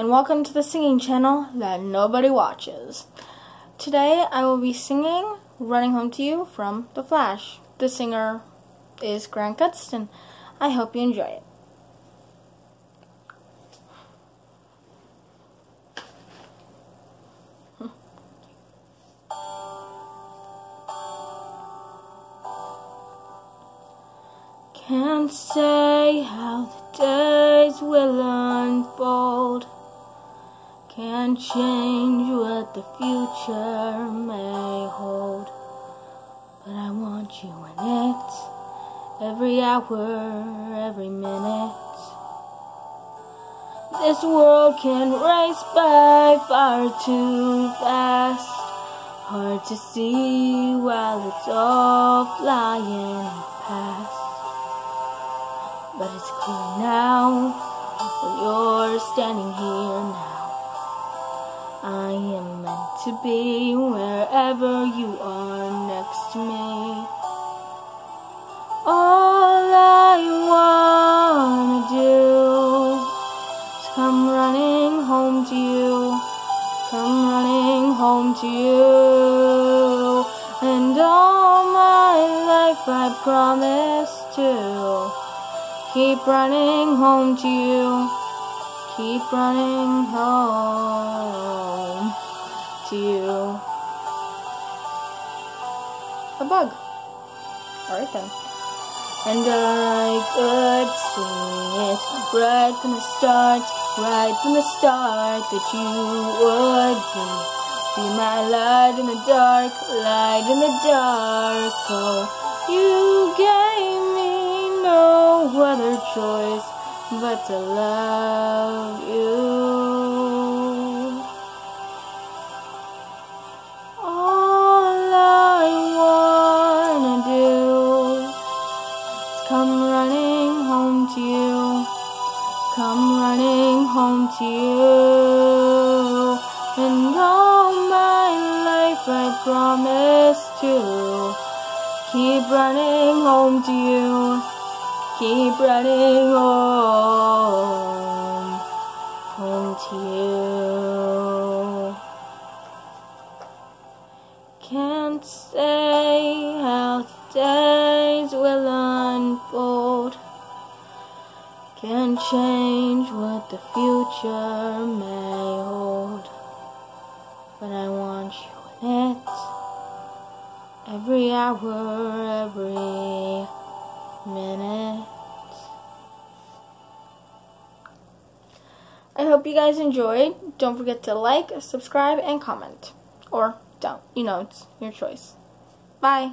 and welcome to the singing channel that nobody watches. Today I will be singing Running Home to You from The Flash. The singer is Grant Gustin. I hope you enjoy it. Can't say how the days will unfold. Can't change what the future may hold. But I want you in it every hour, every minute. This world can race by far too fast. Hard to see while it's all flying past. But it's clear now you're standing here now. I am meant to be wherever you are next to me. All I wanna do is come running home to you. Come running home to you. And all my life I promise to. Keep running home to you. Keep running home to you. A bug. Alright then. And I could see it right from the start, right from the start that you would be. Be my light in the dark, light in the dark. Oh, you gave me no other choice but to love you. All I wanna do is come running home to you, come running home to you, and all my life I promise to keep running home to you keep running to you. Can't say how the days will unfold. Can't change what the future may hold. But I want you in it every hour, every minute. I hope you guys enjoyed. Don't forget to like, subscribe, and comment. Or don't. You know, it's your choice. Bye.